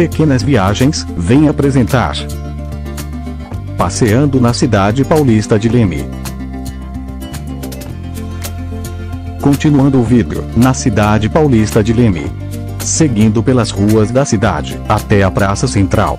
Pequenas Viagens, vem apresentar. Passeando na cidade paulista de Leme. Continuando o vídeo, na cidade paulista de Leme. Seguindo pelas ruas da cidade, até a Praça Central.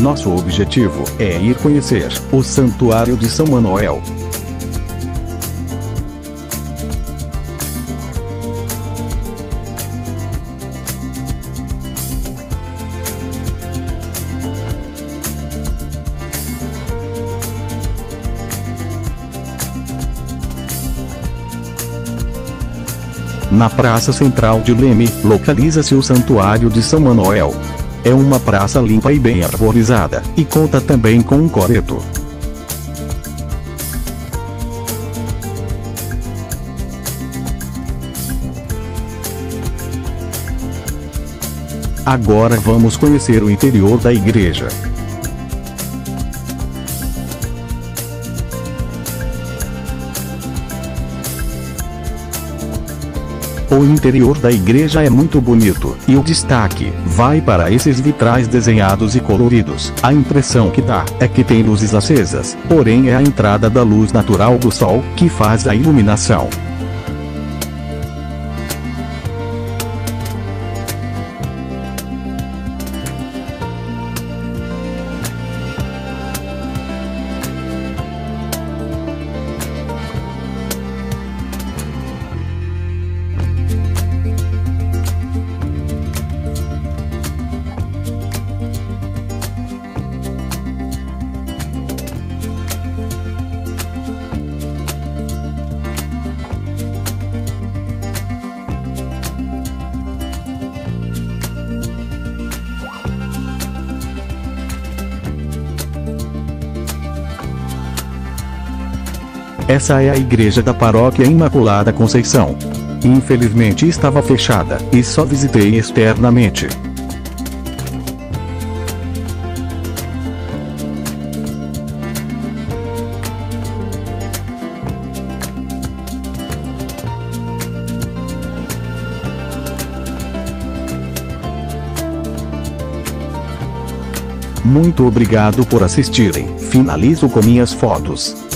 Nosso objetivo é ir conhecer o Santuário de São Manuel. Na Praça Central de Leme, localiza-se o Santuário de São Manuel. É uma praça limpa e bem arborizada, e conta também com um coreto. Agora vamos conhecer o interior da igreja. O interior da igreja é muito bonito, e o destaque vai para esses vitrais desenhados e coloridos. A impressão que dá é que tem luzes acesas, porém é a entrada da luz natural do sol que faz a iluminação. Essa é a igreja da paróquia Imaculada Conceição. Infelizmente estava fechada, e só visitei externamente. Muito obrigado por assistirem. Finalizo com minhas fotos.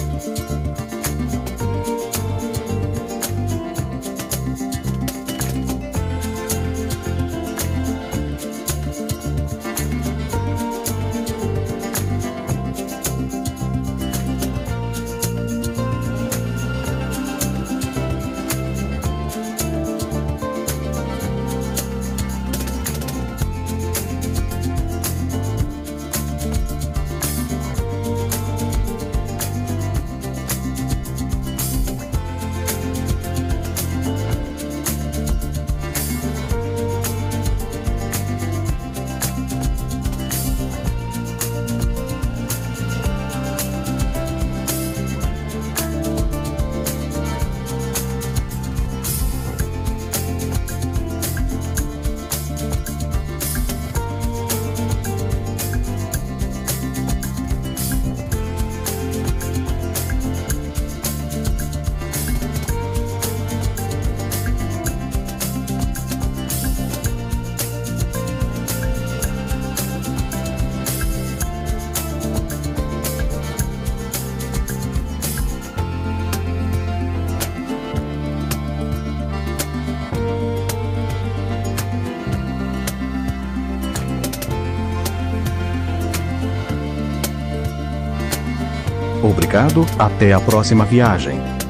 Obrigado, até a próxima viagem.